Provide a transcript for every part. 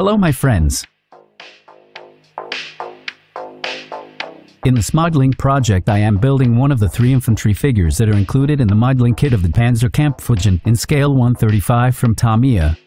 Hello my friends. In the modeling project I am building one of the three infantry figures that are included in the modeling kit of the Panzer Panzerkampfwagen in scale 135 from Tamiya.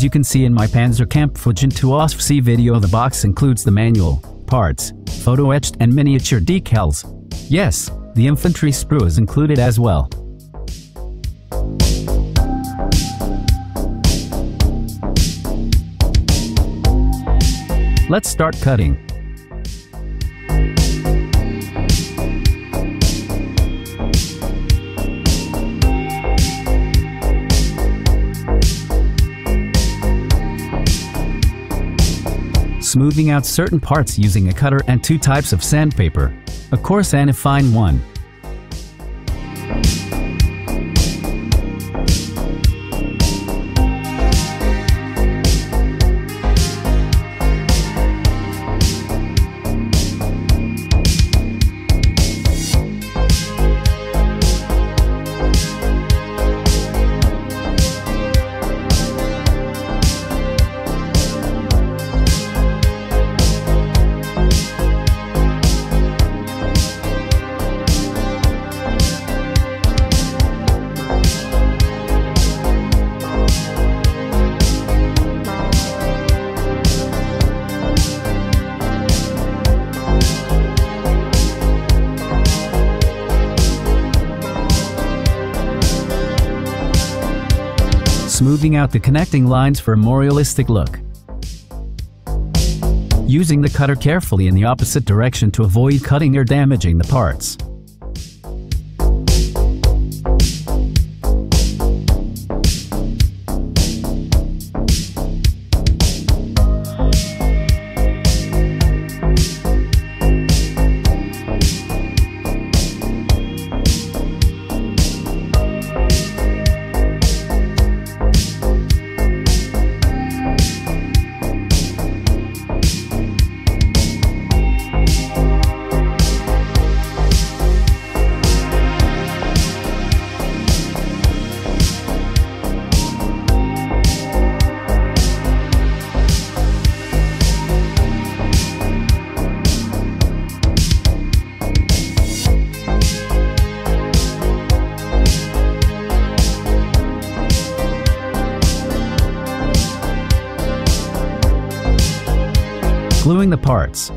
As you can see in my Panzerkampfwagen 2 Ausf.C video the box includes the manual, parts, photo etched and miniature decals. Yes, the infantry sprue is included as well. Let's start cutting. Smoothing out certain parts using a cutter and two types of sandpaper, a coarse and a fine one. Smoothing out the connecting lines for a more realistic look. Using the cutter carefully in the opposite direction to avoid cutting or damaging the parts. Gluing the parts.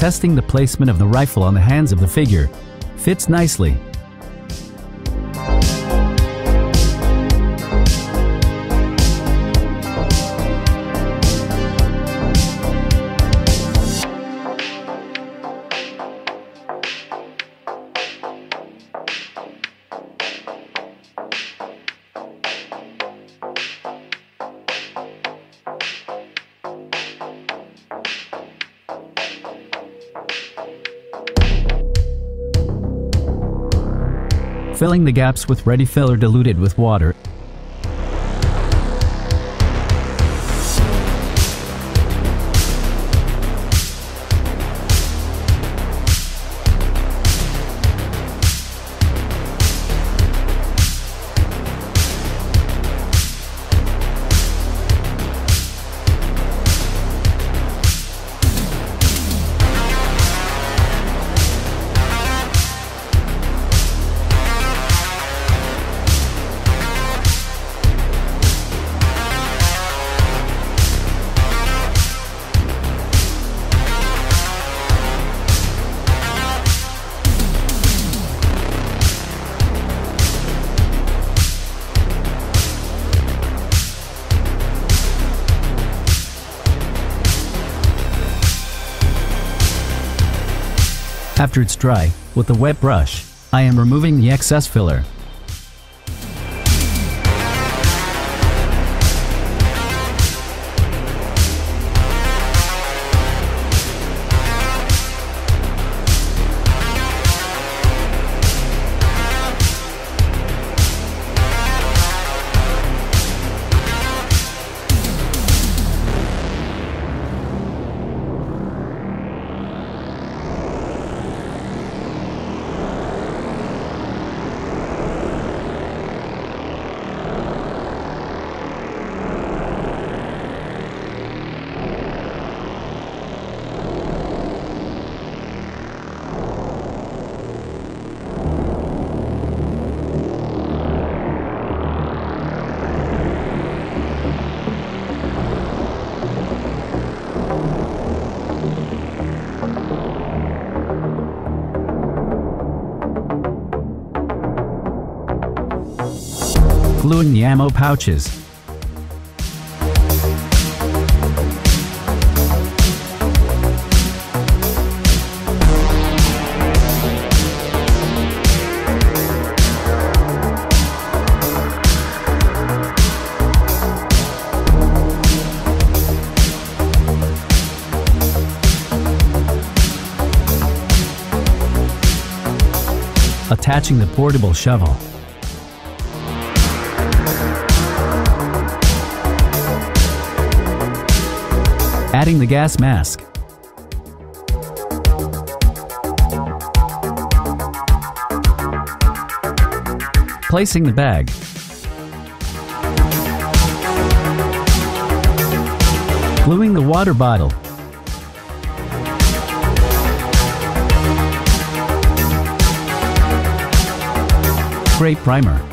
Testing the placement of the rifle on the hands of the figure. Fits nicely. Filling the gaps with ready filler diluted with water After it's dry, with a wet brush, I am removing the excess filler. Gluing the ammo pouches. attaching the portable shovel. Adding the gas mask. Placing the bag. Gluing the water bottle. Spray primer.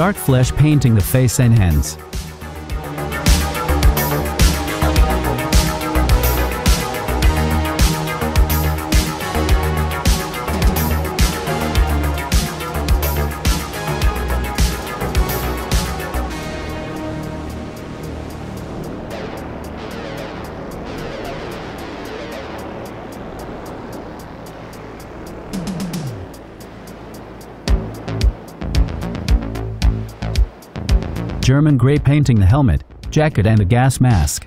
Dark flesh painting the face and hands. German gray painting the helmet, jacket and the gas mask.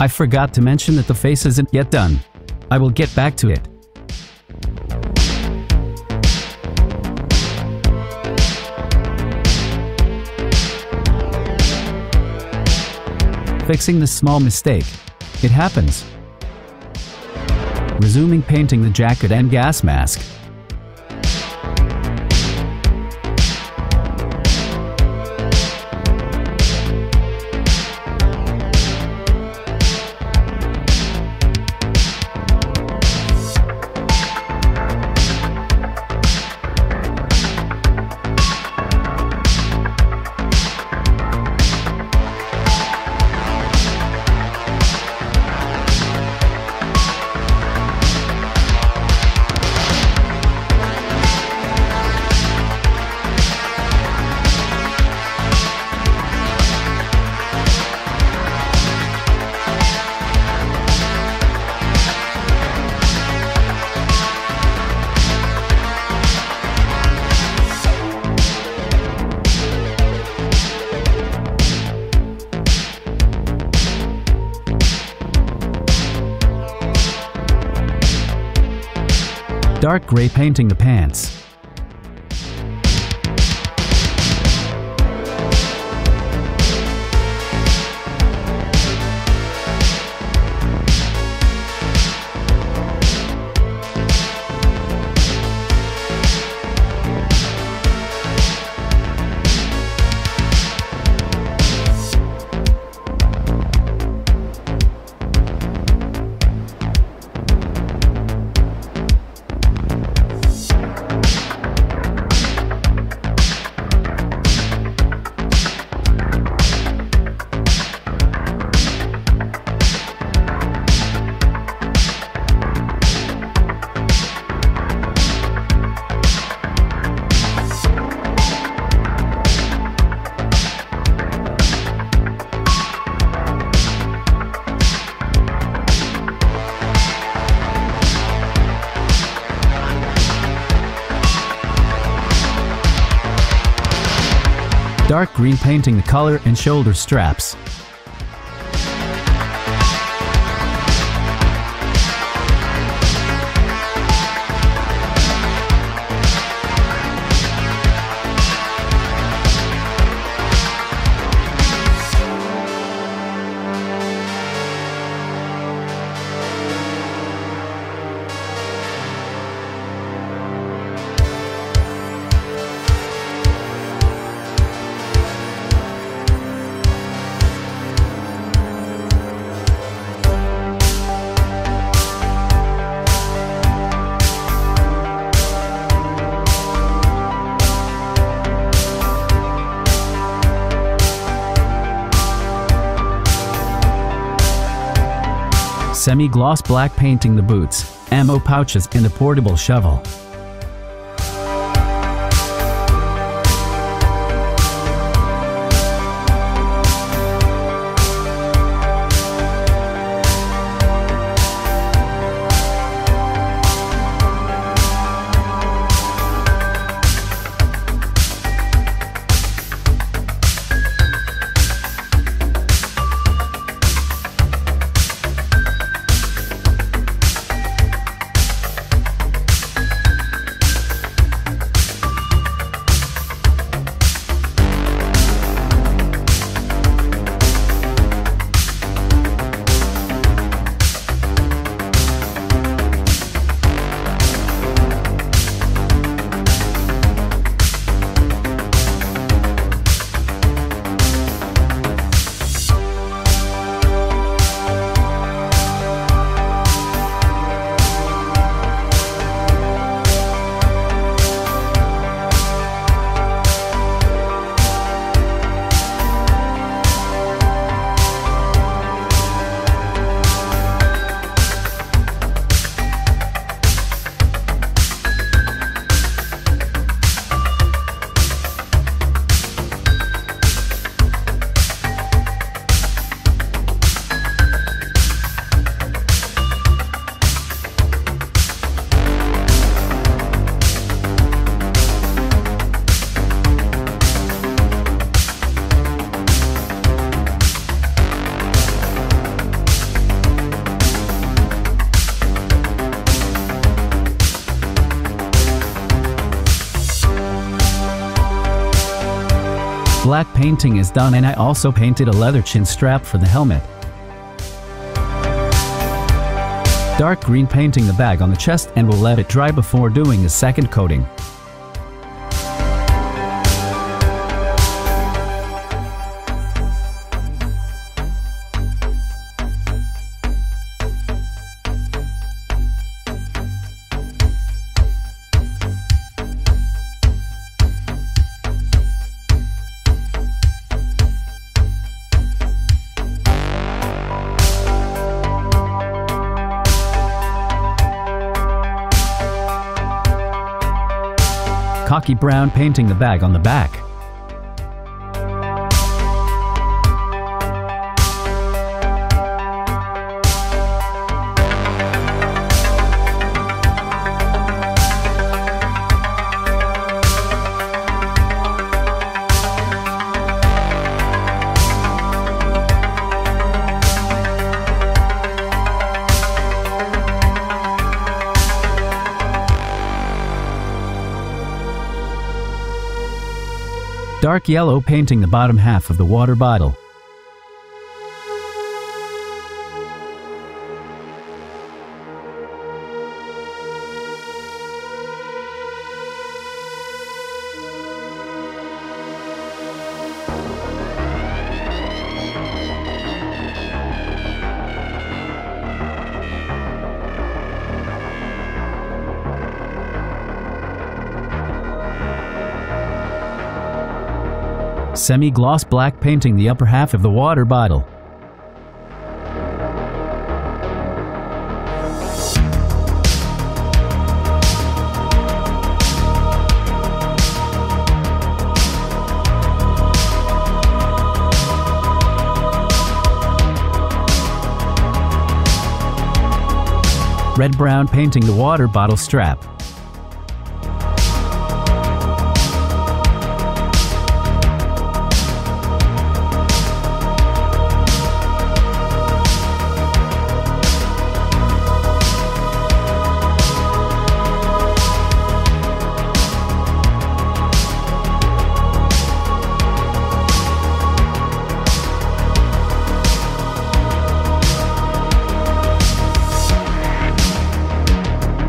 I forgot to mention that the face isn't yet done. I will get back to it. Fixing the small mistake. It happens. Resuming painting the jacket and gas mask. Dark gray painting the pants. Dark green painting the collar and shoulder straps. Semi-gloss black painting the boots, ammo pouches and a portable shovel. Black painting is done and I also painted a leather chin strap for the helmet. Dark green painting the bag on the chest and will let it dry before doing a second coating. Khaki brown painting the bag on the back. Dark yellow painting the bottom half of the water bottle. Semi-gloss black painting the upper half of the water bottle. Red-brown painting the water bottle strap.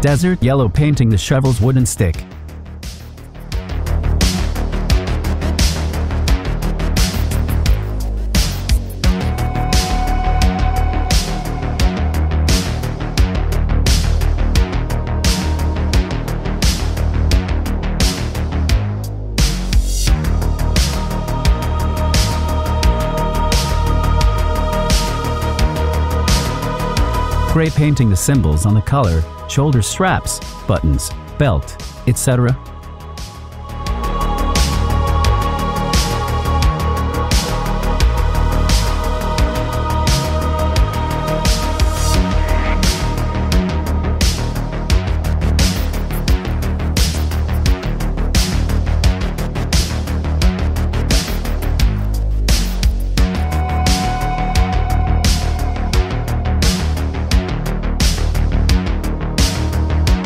Desert yellow painting the shovel's wooden stick. Gray painting the symbols on the collar, shoulder straps, buttons, belt, etc.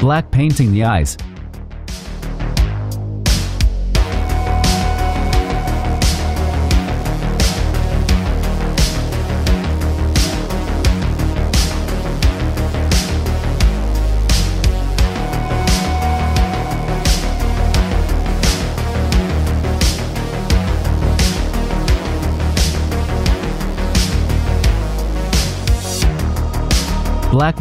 Black painting the eyes. Black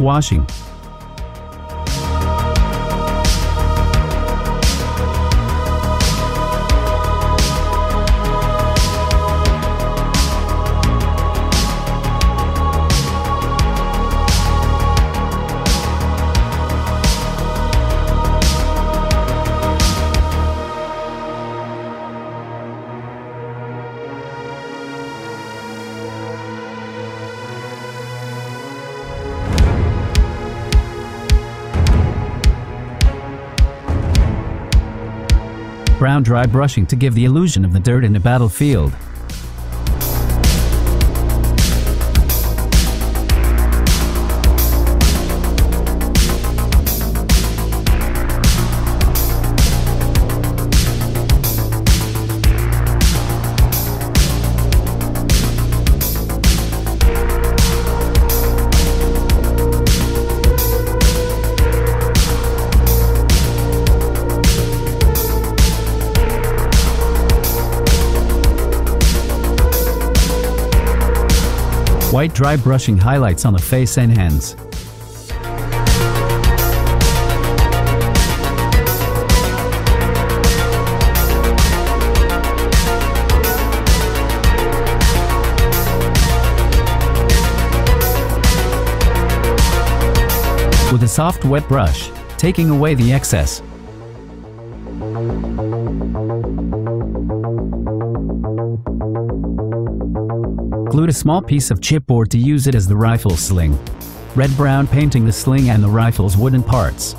dry brushing to give the illusion of the dirt in a battlefield. White dry brushing highlights on the face and hands. With a soft wet brush, taking away the excess. Glued a small piece of chipboard to use it as the rifle sling. Red-brown painting the sling and the rifle's wooden parts.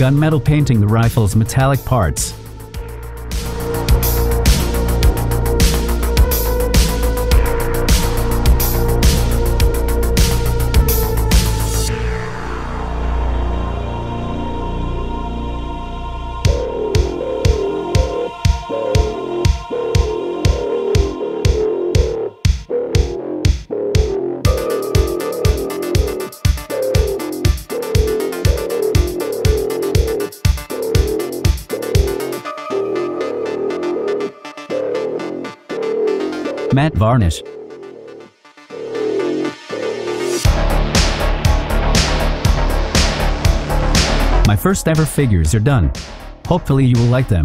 gunmetal painting the rifle's metallic parts. Matte varnish. My first ever figures are done. Hopefully you will like them.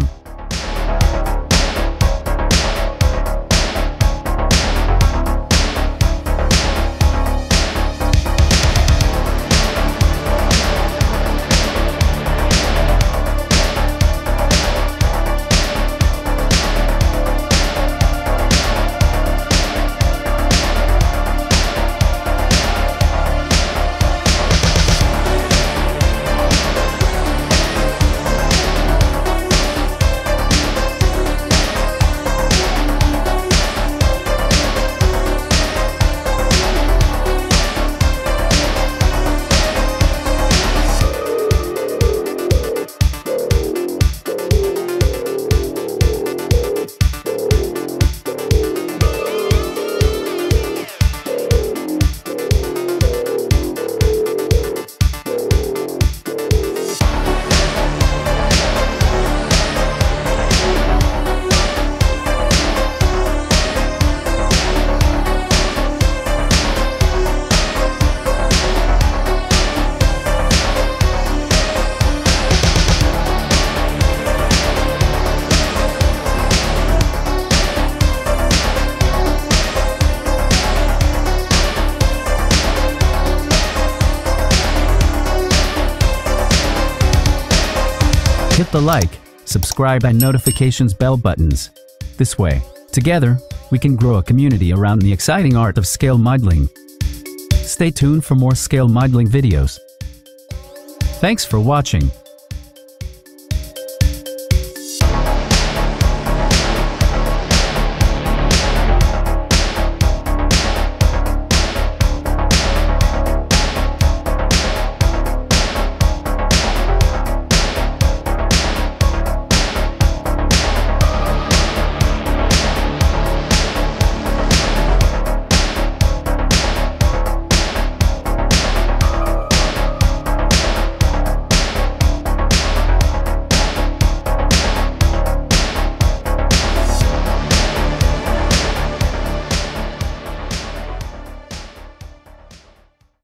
Like, subscribe and notifications bell buttons. This way, together, we can grow a community around the exciting art of scale modeling. Stay tuned for more scale modeling videos. Thanks for watching.